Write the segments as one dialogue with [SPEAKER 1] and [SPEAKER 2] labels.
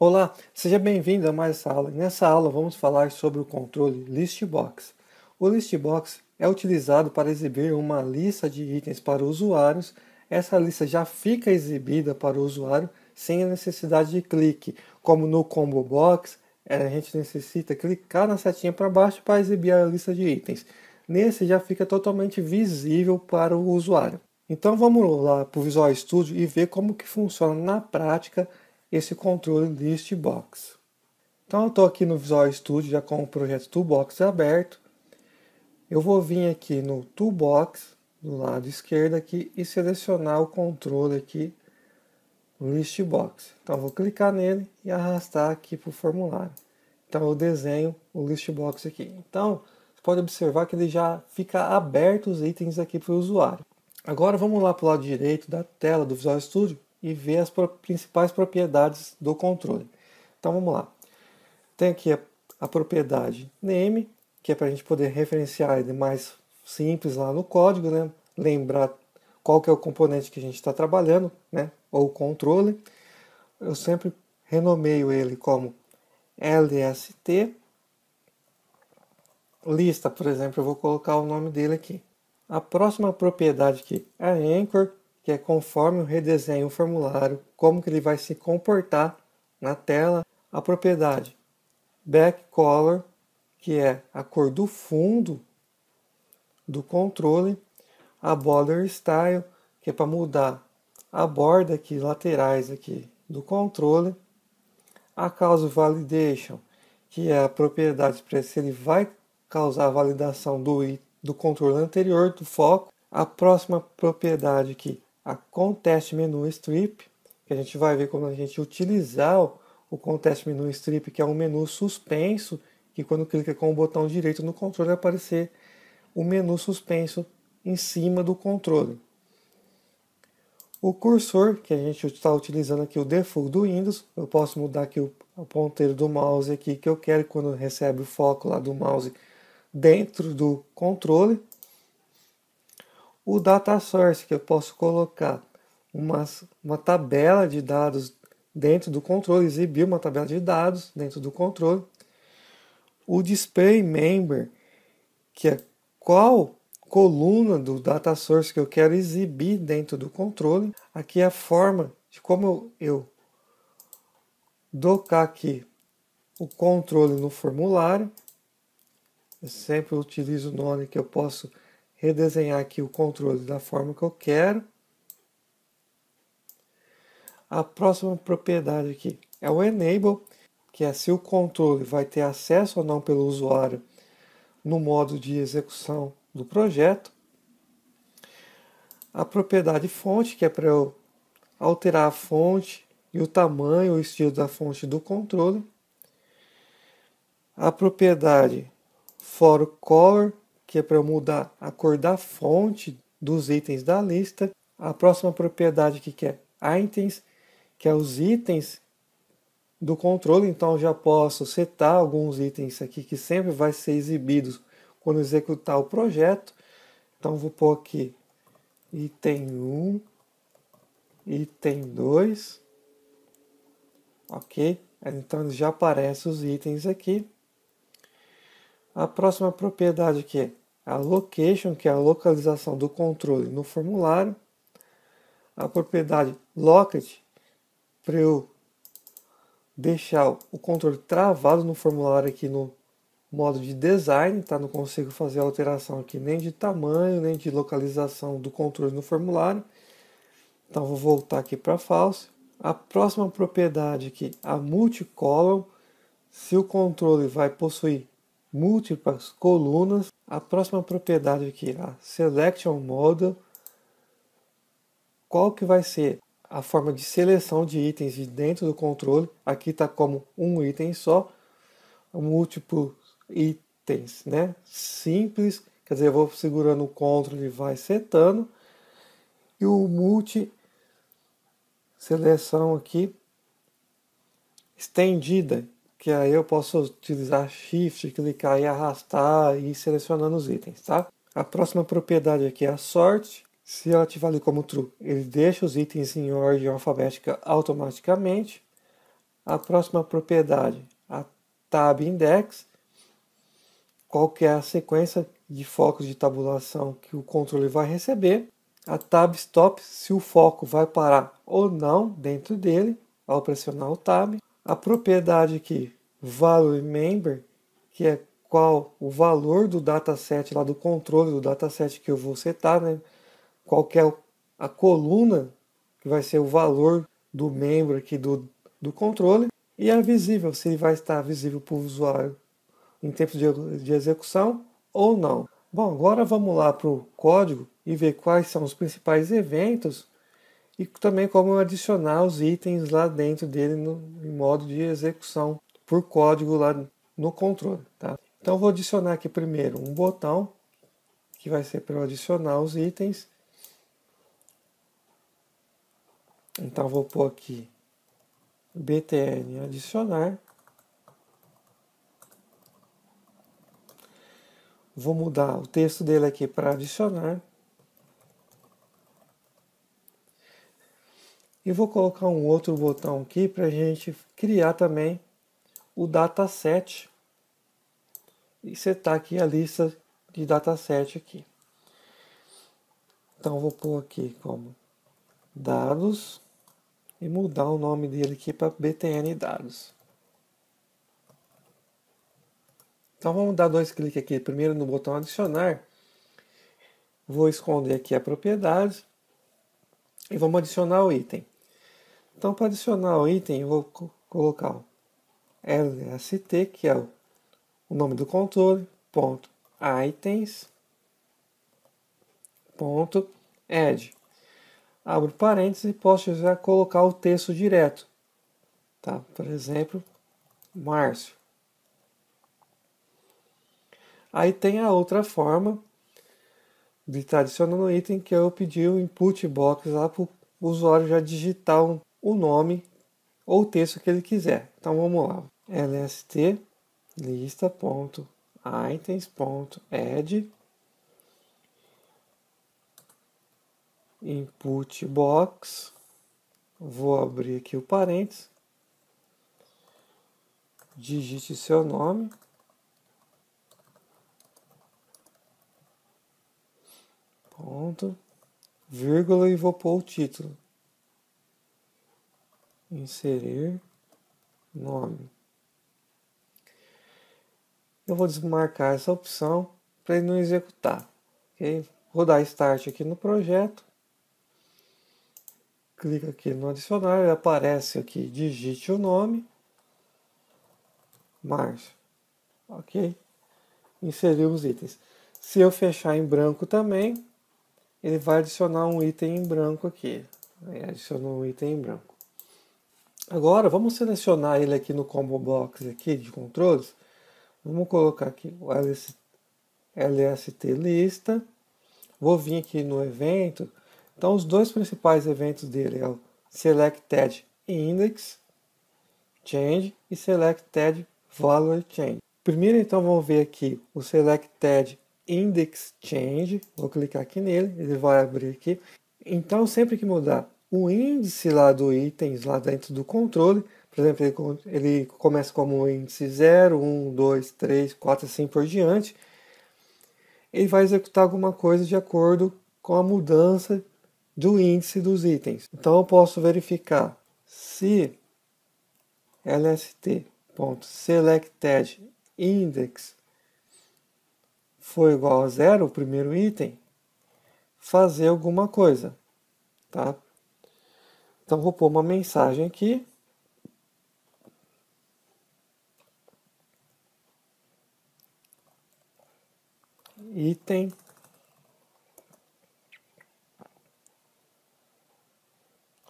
[SPEAKER 1] Olá, seja bem-vindo a mais essa aula. Nessa aula vamos falar sobre o controle Listbox. O Listbox é utilizado para exibir uma lista de itens para usuários. Essa lista já fica exibida para o usuário sem a necessidade de clique, como no Combo Box, a gente necessita clicar na setinha para baixo para exibir a lista de itens. Nesse já fica totalmente visível para o usuário. Então vamos lá para o Visual Studio e ver como que funciona na prática esse controle list box. Então eu estou aqui no Visual Studio já com o projeto Toolbox aberto. Eu vou vir aqui no Toolbox, do lado esquerdo aqui, e selecionar o controle aqui, List Box. Então vou clicar nele e arrastar aqui para o formulário. Então eu desenho o List Box aqui. Então você pode observar que ele já fica aberto os itens aqui para o usuário. Agora vamos lá para o lado direito da tela do Visual Studio e ver as principais propriedades do controle. Então vamos lá. Tem aqui a, a propriedade name, que é para a gente poder referenciar ele mais simples lá no código, né? lembrar qual que é o componente que a gente está trabalhando, né? ou o controle. Eu sempre renomeio ele como LST. Lista, por exemplo, eu vou colocar o nome dele aqui. A próxima propriedade aqui é Anchor, que é conforme o redesenho o formulário, como que ele vai se comportar na tela. A propriedade back color, que é a cor do fundo do controle. A border style, que é para mudar a borda aqui, laterais aqui do controle. A cause validation, que é a propriedade para se ele vai causar a validação do, do controle anterior do foco. A próxima propriedade aqui a Contest Menu Strip, que a gente vai ver como a gente utilizar o Contest Menu Strip, que é um menu suspenso, que quando clica com o botão direito no controle vai aparecer o menu suspenso em cima do controle. O cursor, que a gente está utilizando aqui o default do Windows, eu posso mudar aqui o, o ponteiro do mouse aqui que eu quero quando recebe o foco lá do mouse dentro do controle o data source, que eu posso colocar uma, uma tabela de dados dentro do controle, exibir uma tabela de dados dentro do controle. O display member, que é qual coluna do data source que eu quero exibir dentro do controle. Aqui é a forma de como eu docar aqui o controle no formulário. Eu sempre utilizo o nome que eu posso redesenhar aqui o controle da forma que eu quero. A próxima propriedade aqui é o Enable, que é se o controle vai ter acesso ou não pelo usuário no modo de execução do projeto. A propriedade fonte, que é para eu alterar a fonte e o tamanho, o estilo da fonte do controle. A propriedade for color, que é para mudar a cor da fonte dos itens da lista. A próxima propriedade que é items, que é os itens do controle, então já posso setar alguns itens aqui que sempre vai ser exibidos quando executar o projeto. Então vou pôr aqui item 1, item 2, ok? Então já aparecem os itens aqui. A próxima propriedade aqui é a location, que é a localização do controle no formulário, a propriedade locket, para eu deixar o controle travado no formulário aqui no modo de design, tá? Não consigo fazer alteração aqui nem de tamanho, nem de localização do controle no formulário. Então vou voltar aqui para false. A próxima propriedade aqui, a multicolumn, se o controle vai possuir múltiplas colunas. A próxima propriedade aqui, a Selection Model. Qual que vai ser a forma de seleção de itens de dentro do controle? Aqui está como um item só, múltiplos itens, né? Simples, quer dizer, eu vou segurando o controle e vai setando. E o multi seleção aqui estendida, que aí eu posso utilizar Shift, clicar e arrastar e ir selecionando os itens, tá? A próxima propriedade aqui é a sort. Se eu ativar ali como true, ele deixa os itens em ordem alfabética automaticamente. A próxima propriedade, a tab index, qual que é a sequência de focos de tabulação que o controle vai receber. A tab stop, se o foco vai parar ou não dentro dele, ao pressionar o tab. A propriedade aqui, value member, que é qual o valor do dataset lá do controle do dataset que eu vou setar, né? Qual que é a coluna que vai ser o valor do membro aqui do, do controle e é visível, se ele vai estar visível para o usuário em tempo de, de execução ou não. Bom, agora vamos lá para o código e ver quais são os principais eventos e também como adicionar os itens lá dentro dele no, em modo de execução por código lá no controle. Tá? Então vou adicionar aqui primeiro um botão que vai ser para eu adicionar os itens. Então vou pôr aqui btn adicionar. Vou mudar o texto dele aqui para adicionar. E vou colocar um outro botão aqui para a gente criar também o dataset e setar aqui a lista de dataset aqui. Então vou pôr aqui como dados e mudar o nome dele aqui para btn dados. Então vamos dar dois cliques aqui, primeiro no botão adicionar. Vou esconder aqui a propriedade e vamos adicionar o item. Então para adicionar o item eu vou colocar LST, que é o, nome do controle, ponto items, ponto add abro parênteses e posso já colocar o texto direto. Tá? Por exemplo, Márcio. Aí tem a outra forma de estar adicionando item que eu pedi o input box lá para o usuário já digitar o nome ou o texto que ele quiser. Então vamos lá. lst lista.items.add input box, vou abrir aqui o parênteses, digite seu nome, ponto, vírgula e vou pôr o título, inserir nome. Eu vou desmarcar essa opção para ele não executar. Okay? Vou dar start aqui no projeto clica aqui no adicionar, ele aparece aqui, digite o nome, Márcio, ok? Inserir os itens. Se eu fechar em branco também, ele vai adicionar um item em branco aqui. Adicionou um item em branco. Agora, vamos selecionar ele aqui no combo box aqui de controles. Vamos colocar aqui o LST lista. Vou vir aqui no evento então, os dois principais eventos dele é o Selected Index Change e Selected Value Change. Primeiro, então, vamos ver aqui o Selected Index Change. Vou clicar aqui nele, ele vai abrir aqui. Então, sempre que mudar o índice lá do itens lá dentro do controle, por exemplo, ele, ele começa como índice 0, 1, 2, 3, 4, assim por diante, ele vai executar alguma coisa de acordo com a mudança do índice dos itens. Então eu posso verificar se lst.selected index for igual a zero, o primeiro item, fazer alguma coisa, tá? Então vou pôr uma mensagem aqui. Item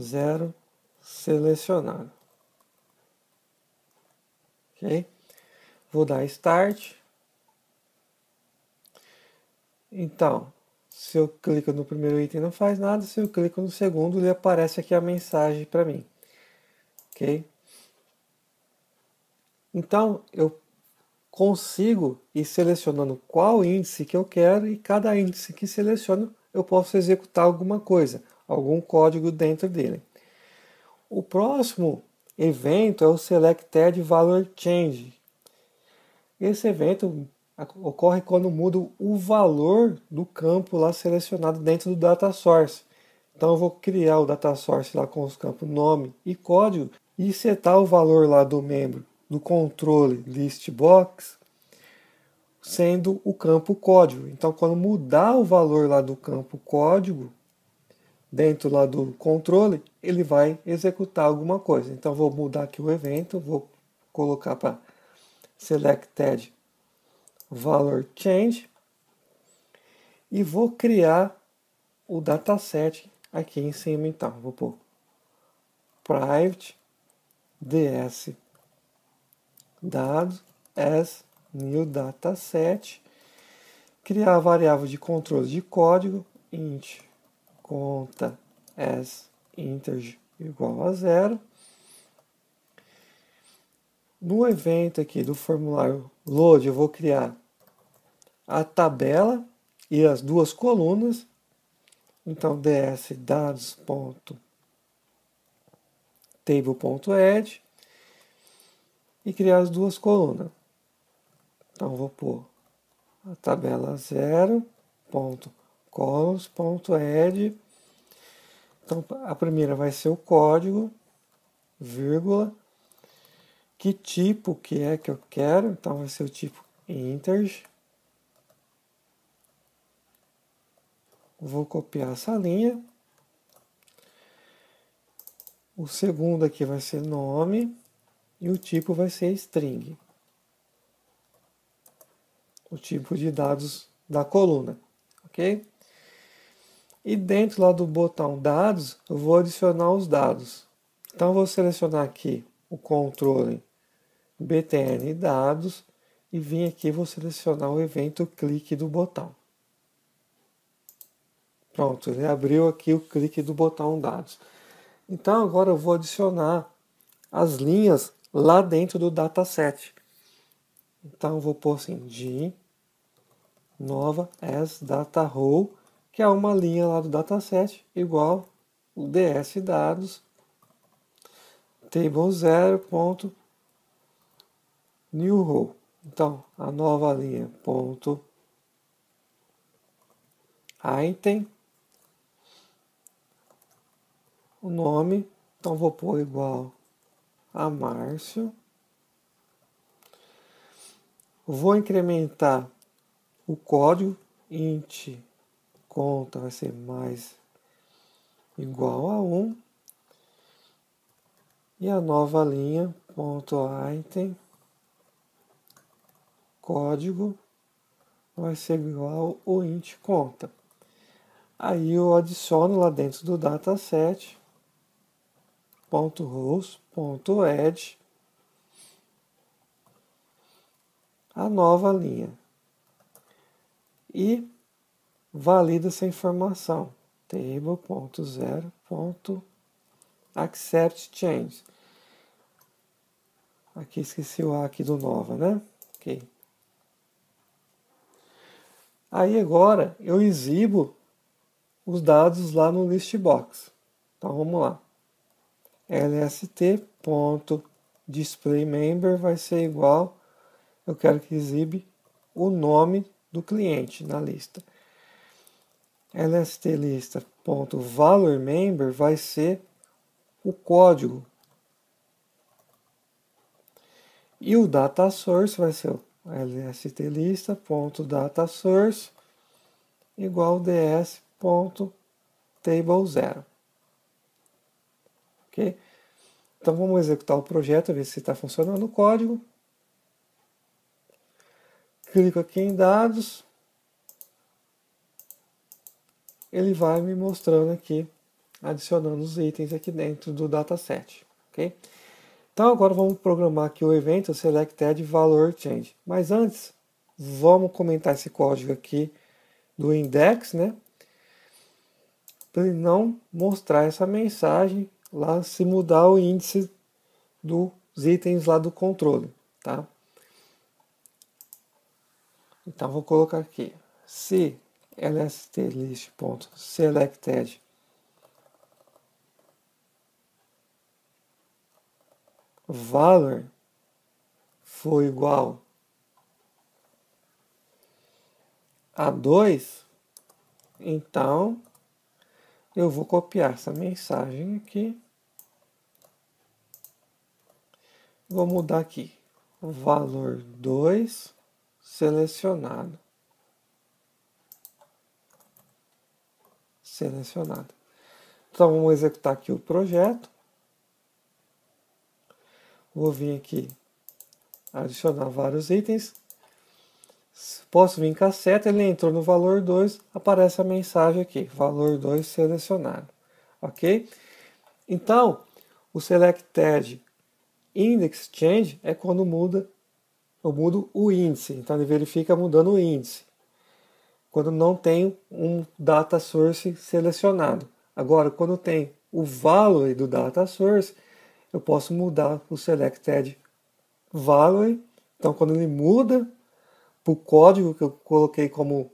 [SPEAKER 1] zero selecionado. Ok? Vou dar Start. Então, se eu clico no primeiro item não faz nada, se eu clico no segundo ele aparece aqui a mensagem para mim. Ok? Então, eu consigo ir selecionando qual índice que eu quero e cada índice que seleciono eu posso executar alguma coisa algum código dentro dele. O próximo evento é o selected valor change. Esse evento ocorre quando muda o valor do campo lá selecionado dentro do data source. Então eu vou criar o data source lá com os campos nome e código e setar o valor lá do membro do controle list box sendo o campo código. Então quando mudar o valor lá do campo código dentro lá do controle, ele vai executar alguma coisa. Então vou mudar aqui o evento, vou colocar para selected valor change e vou criar o dataset aqui em cima então. Vou pôr private ds dados as new dataset, criar a variável de controle de código int conta as integer igual a zero. No evento aqui do formulário load, eu vou criar a tabela e as duas colunas. Então, ds dados.table.add e criar as duas colunas. Então, vou pôr a tabela 0.columns.add. Então, a primeira vai ser o código, vírgula, que tipo que é que eu quero, então vai ser o tipo integer. Vou copiar essa linha. O segundo aqui vai ser nome e o tipo vai ser string. O tipo de dados da coluna, ok? E dentro lá do botão dados, eu vou adicionar os dados. Então, vou selecionar aqui o controle btn dados e vim aqui vou selecionar o evento clique do botão. Pronto, ele abriu aqui o clique do botão dados. Então agora eu vou adicionar as linhas lá dentro do dataset. Então vou pôr assim de nova as data row, que é uma linha lá do dataset igual ds dados table 0 ponto new row. Então, a nova linha ponto. Item o nome, então vou pôr igual a Márcio. Vou incrementar o código. Int conta vai ser mais igual a 1 e a nova linha ponto item código vai ser igual o int conta. Aí eu adiciono lá dentro do dataset ponto rows ponto add a nova linha e valida essa informação table.0.accept change aqui esqueci o A aqui do nova né. Aí agora eu exibo os dados lá no list box. Então vamos lá. lst.displayMember vai ser igual, eu quero que exibe o nome do cliente na lista. lstlista.valorMember vai ser o código e o data source vai ser o lstlista.dataSource igual ds.table0. Ok? Então vamos executar o projeto, ver se está funcionando o código. Clico aqui em dados. Ele vai me mostrando aqui, adicionando os itens aqui dentro do dataset. ok? Então agora vamos programar aqui o evento selected valor change. Mas antes, vamos comentar esse código aqui do index, né? Para ele não mostrar essa mensagem lá se mudar o índice dos itens lá do controle, tá? Então vou colocar aqui se lstlist.selected valor for igual a 2, então eu vou copiar essa mensagem aqui. Vou mudar aqui. Valor 2 selecionado. Selecionado. Então vamos executar aqui o projeto. Vou vir aqui adicionar vários itens. Posso vir com a seta, ele entrou no valor 2, aparece a mensagem aqui, valor 2 selecionado. Ok? Então, o selected index change é quando muda, eu mudo o índice. Então ele verifica mudando o índice. Quando não tem um data source selecionado. Agora, quando tem o value do data source, eu posso mudar o selected value. Então, quando ele muda para o código que eu coloquei como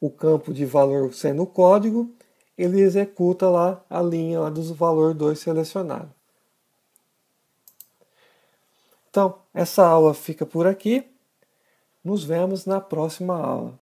[SPEAKER 1] o campo de valor sendo o código, ele executa lá a linha lá dos valor 2 selecionado. Então, essa aula fica por aqui. Nos vemos na próxima aula.